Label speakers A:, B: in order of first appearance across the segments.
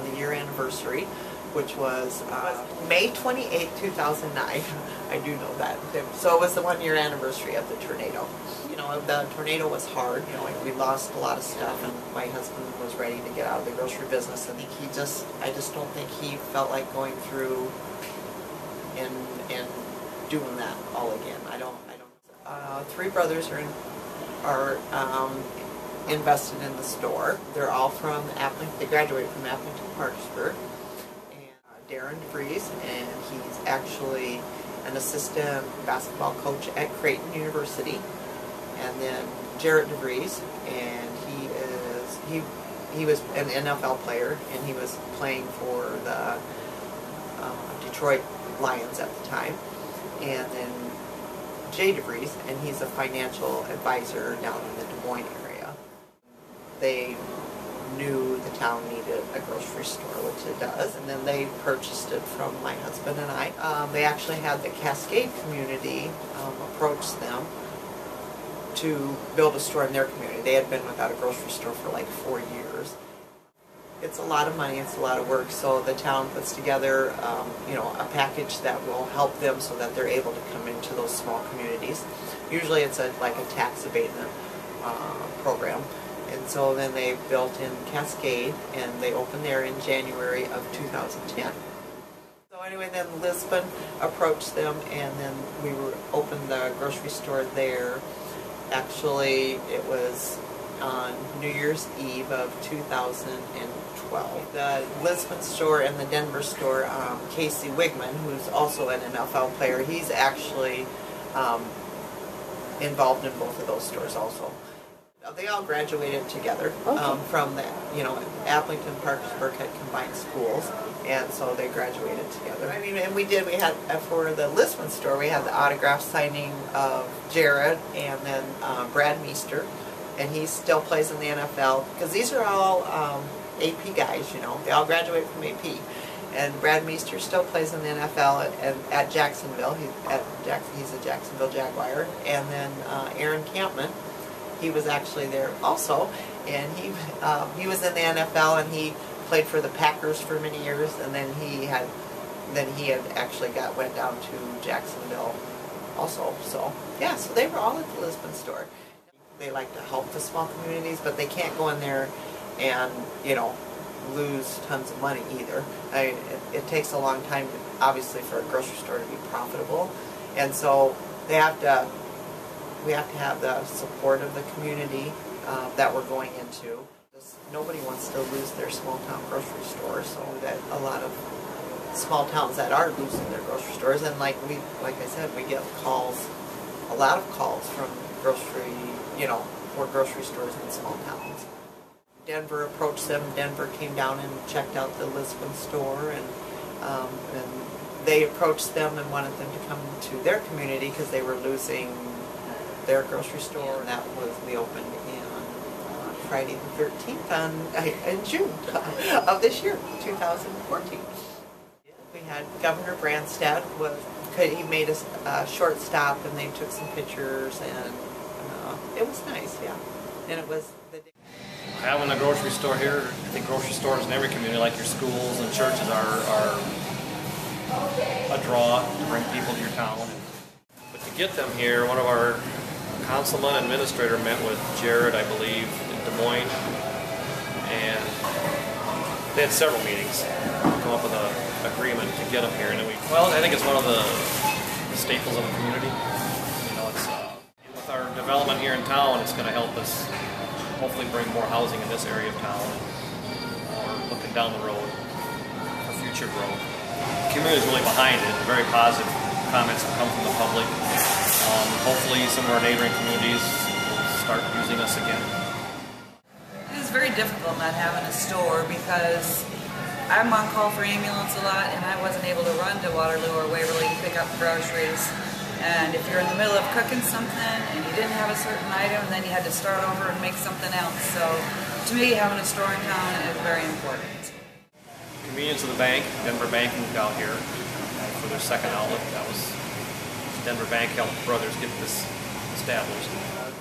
A: on the year anniversary, which was uh, May 28, 2009. I do know that. So it was the one year anniversary of the tornado. You know, the tornado was hard. You know, we lost a lot of stuff, and my husband was ready to get out of the grocery business. I think he just, I just don't think he felt like going through and and doing that all again. I don't, I don't. Uh, three brothers are in, are um, invested in the store. They're all from Appling. They graduated from Aplington Parkersburg. And uh, Darian DeVries, and he's actually an assistant basketball coach at Creighton University. And then Jared DeVries, and he is he he was an NFL player, and he was playing for the uh, Detroit Lions at the time. And then Jay DeVries, and he's a financial advisor down in the Des Moines area. They knew the town needed a grocery store, which it does, and then they purchased it from my husband and I. Um, they actually had the Cascade community um, approach them to build a store in their community. They had been without a grocery store for like four years. It's a lot of money, it's a lot of work, so the town puts together, um, you know, a package that will help them so that they're able to come into those small communities. Usually it's a, like a tax abatement uh, program. And so then they built in Cascade, and they opened there in January of 2010. So anyway, then Lisbon approached them, and then we were opened the grocery store there. Actually, it was on New Year's Eve of 2012. The Lisbon store and the Denver store, um, Casey Wiegmann, who's also an NFL player, he's actually um, involved in both of those stores also. They all graduated together
B: Okay.
A: um, from the, you know, Aplington, Parkersburg had combined schools, and so they graduated together. I mean, and we did, we had, uh, for the Lisbon store, we had the autograph signing of Jared and then uh, Brad Meester, and he still plays in the NFL, because these are all um, AP guys, you know, they all graduate from AP. And Brad Meester still plays in the NFL at, at, at Jacksonville. He's at Jackson. He's a Jacksonville Jaguar. And then uh, Aaron Kampman, he was actually there also, and he um, he was in the NFL and he played for the Packers for many years, and then he had then he had actually got went down to Jacksonville also. So yeah, so they were all at the Lisbon store. They like to help the small communities, but they can't go in there and you know lose tons of money either. I mean, it, it takes a long time, obviously, for a grocery store to be profitable, and so they have to we have to have the support of the community uh, that we're going into. Nobody wants to lose their small town grocery store, so that a lot of small towns that are losing their grocery stores, and like we, like I said, we get calls, a lot of calls from grocery, you know, for grocery stores in small towns. Denver approached them. Denver came down and checked out the Lisbon store, and um, and they approached them and wanted them to come to their community because they were losing their grocery store. And that was we opened in uh, Friday the 13th on in June of this year, 2014. We had Governor Branstad was he made a uh, short stop and they took some pictures and uh, it was nice, yeah. And it was the
C: having a grocery store here, I think grocery stores in every community, like your schools and churches, are, are a draw to bring people to your town. But to get them here, one of our councilman administrator met with Jared, I believe, in Des Moines, and they had several meetings, to come up with an agreement to get them here. And we, well, I think it's one of the staples of the community. You know, it's uh, with our development here in town, it's going to help us hopefully bring more housing in this area of town. Or looking down the road for future growth. The community is really behind it. Very positive comments have come from the public. Um, hopefully, some of our neighboring communities will start using us again.
D: It was very difficult not having a store because I'm on call for ambulance a lot and I wasn't able to run to Waterloo or Waverly to pick up groceries. And if you're in the middle of cooking something and you didn't have a certain item, then you had to start over and make something else. So to me, having a store in town is very important.
C: Convenience of the bank, Denver Bank moved out here for their second outlet. That was Denver Bank helped Brothers get this established.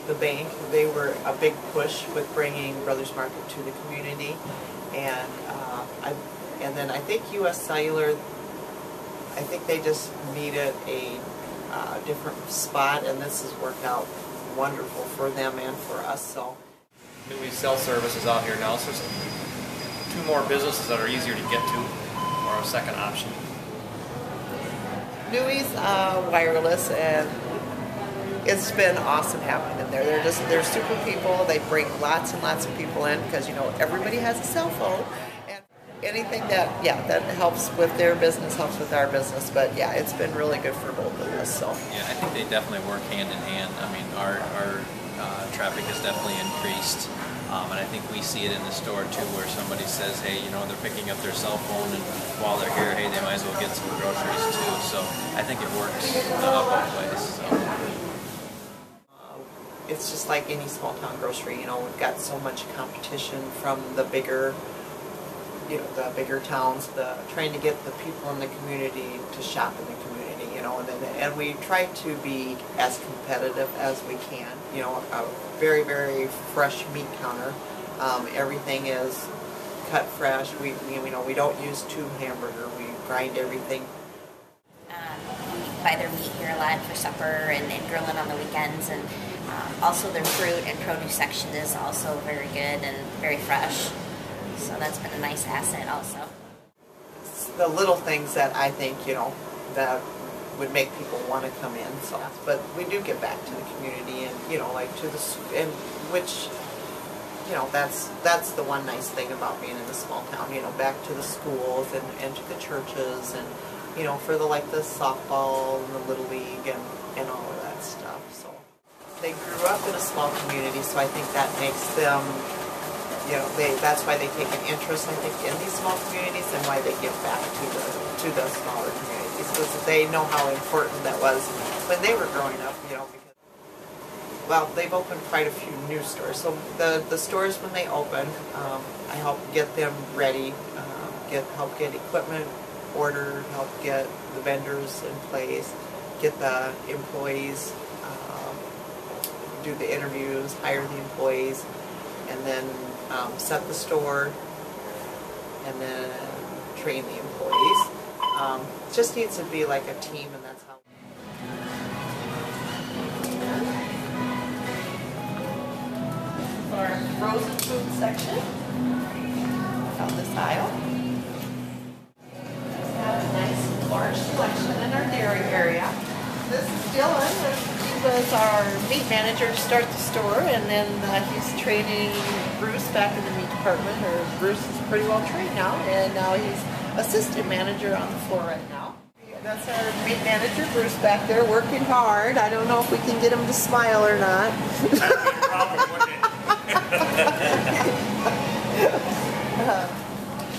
A: the bank, they were a big push with bringing Brothers Market to the community. And, uh, I, and then I think US Cellular, I think they just needed a, uh, different spot and this has worked out wonderful for them and for us, so.
C: Newey Cell Service is out here now, so two more businesses that are easier to get to, or a second option.
A: Newey's uh, wireless, and it's been awesome having them there. They're just they're super people. They bring lots and lots of people in because you know everybody has a cell phone, and anything that yeah that helps with their business helps with our business. But yeah, it's been really good for both of us. So
B: Yeah, I think they definitely work hand in hand. I mean, our, our uh, traffic has definitely increased. Um, and I think we see it in the store too, where somebody says, hey, you know, they're picking up their cell phone, and while they're here, hey, they might as well get some groceries too. So I think it works uh, both ways. So.
A: it's just like any small town grocery. You know, we've got so much competition from the bigger, you know, the bigger towns. The trying to get the people in the community to shop in the community. You know, and and we try to be as competitive as we can. You know, a very very fresh meat counter. Um, everything is cut fresh. We, we you know we don't use tube hamburger. We grind everything
E: Um, we buy their meat here a lot for supper and, and grilling on the weekends. And um, also their fruit and produce section is also very good and very fresh. So that's been a nice asset also.
A: It's the little things that I think you know that would make people want to come in. So, but we do get back to the community and you know like to the and which you know that's that's the one nice thing about being in a small town. You know, back to the schools and and to the churches and you know for the like the softball and the little league and and all of that stuff. So they grew up in a small community, so I think that makes them you know, they, that's why they take an interest, I think, in these small communities and why they give back to the, to the smaller communities. Because they know how important that was when they were growing up, you know, because, well, they've opened quite a few new stores. So the, the stores, when they open, um, I help get them ready, um, get, help get equipment ordered, help get the vendors in place, get the employees, um, do the interviews, hire the employees, and then um, set the store, and then train the employees. Um, just needs to be like a team, and that's how. Our frozen food section down this aisle. We have a nice large selection in our dairy area. This is Dylan. Was our meat manager to start the store, and then uh, he's training Bruce back in the meat department. Or Bruce is pretty well trained now, and now he's assistant manager on the floor right now. That's our meat manager, Bruce, back there working hard. I don't know if we can get him to smile or not.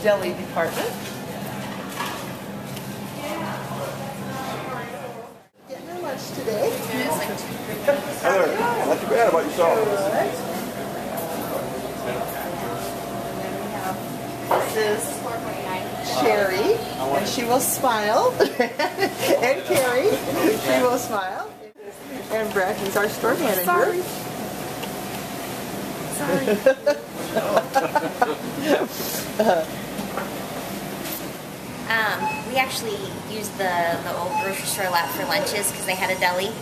A: Deli department. Getting our lunch today.
F: Heather, not too bad about yourself.
A: This is Sherry, and she will smile. and Carrie, she will smile. And Brett, he's our store manager. Sorry.
E: Um, we actually used the, the old grocery store lot for lunches because they had a deli.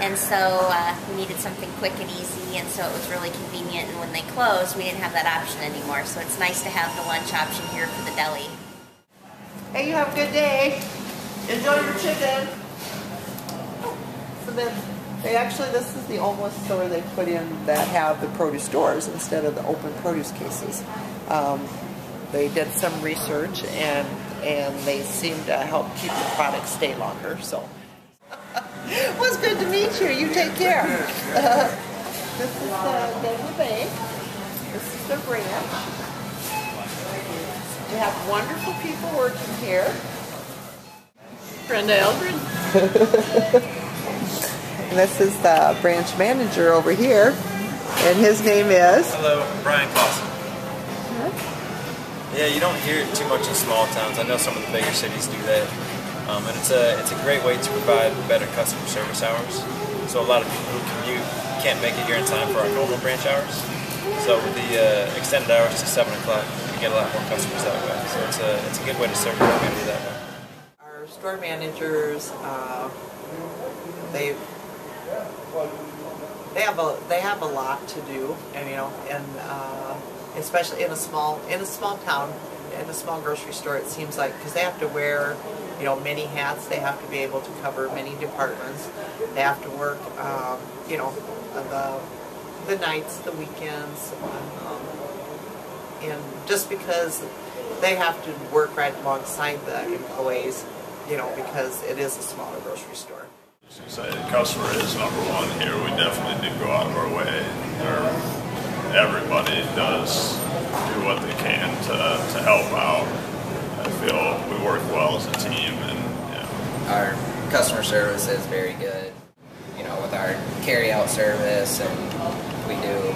E: And so uh, we needed something quick and easy, and so it was really convenient. And when they closed, we didn't have that option anymore. So it's nice to have the lunch option here for the deli.
A: Hey, you have a good day. Enjoy your chicken. So then, they actually, this is the only store they put in that have the produce doors instead of the open produce cases. Um, they did some research and and they seem to help keep the product stay longer. So, well, it's good to meet you. You take care. this is uh, Denver Bank. This is the branch. We have wonderful people working here. Brenda Eldred. and this is the branch manager over here. And his name is?
G: Hello, Brian Clausen. Yeah, you don't hear it too much in small towns. I know some of the bigger cities do that. Um, and it's a, it's a great way to provide better customer service hours. So a lot of people who commute can't make it here in time for our normal branch hours. So with the uh, extended hours to 7 o'clock, we get a lot more customers that way. So it's a, it's a good way to serve the community that way.
A: Our store managers, uh, they they have a they have a lot to do, and you know, and uh, especially in a small in a small town, in a small grocery store, it seems like because they have to wear, you know, many hats. They have to be able to cover many departments. They have to work, um, you know, the the nights, the weekends, um, and just because they have to work right alongside the employees, you know, because it is a smaller grocery store.
H: The customer is number one here. We definitely do go out of our way. Everybody does do what they can to, to help out. Feel we work well as a team, and yeah.
I: Our customer service is very good. You know, with our carry-out service, and we do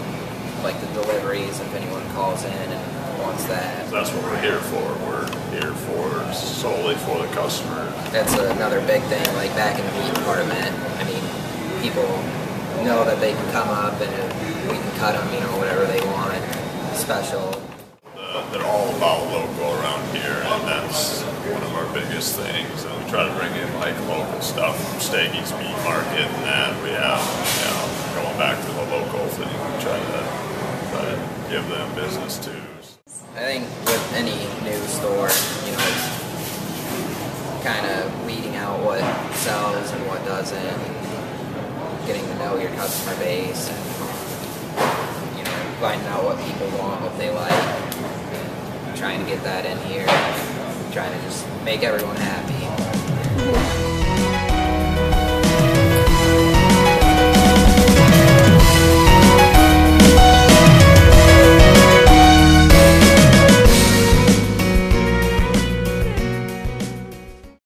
I: like the deliveries if anyone calls in and wants that.
H: that's what we're here for. We're here for solely for the customer.
I: That's another big thing. Like back in the meat department, I mean, people know that they can come up and we can cut them, you know, whatever they want, special.
H: Uh, they're all about local around here, and that's one things. And we try to bring in like local stuff from Steggy's Meat Market, and that we have, you know, going back to the local thing. We try to try give them business too.
I: I think with any new store, you know, it's kind of weeding out what sells and what doesn't, getting to know your customer base, and you know, finding out what people want, what they like, trying to get that in here, trying to just make everyone happy.